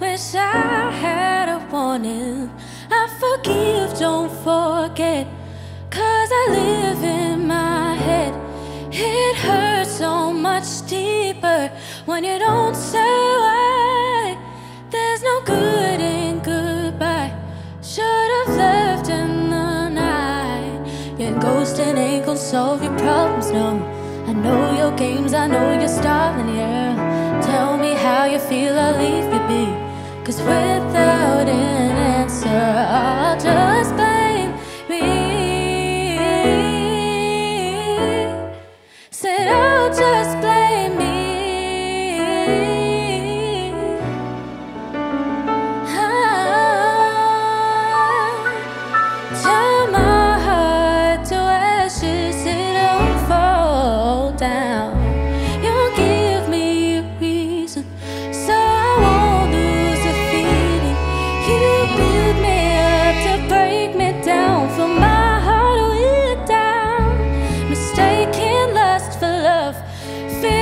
Wish I had a warning. I forgive, don't forget. Cause I live in my head. It hurts so much deeper when you don't say why. There's no good in goodbye. Should have left in the night. Your ghosting ain't gonna solve your problems, no. I know your games, I know you're starving, yeah. Tell me how you feel, I'll leave you be. Cause without an answer, I'll just love,